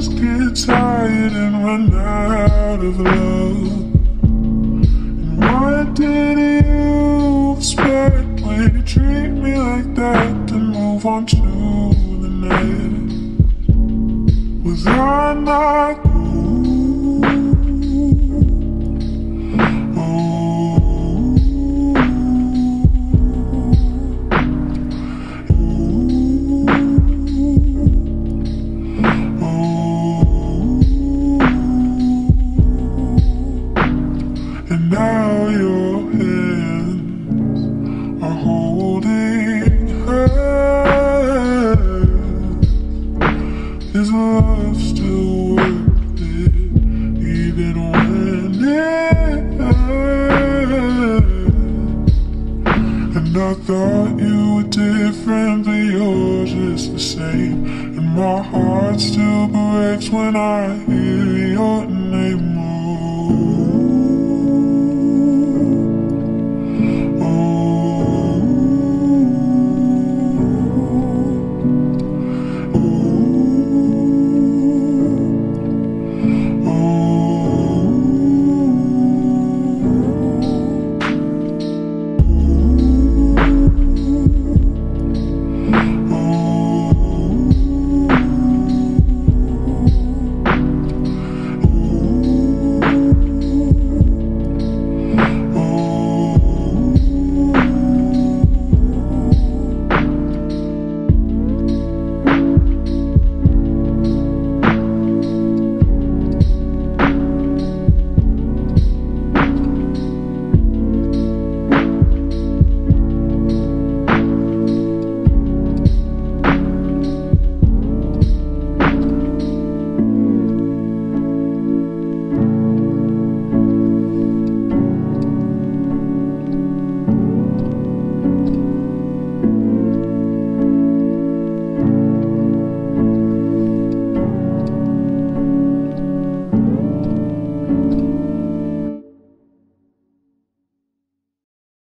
just get tired and run out of love. And why did you expect when you treat me like that? To move on to the next. Was I not? And now your hands are holding hers. Is love still worth it, even when it hurts? And I thought you were different, but you're just the same. And my heart still breaks when I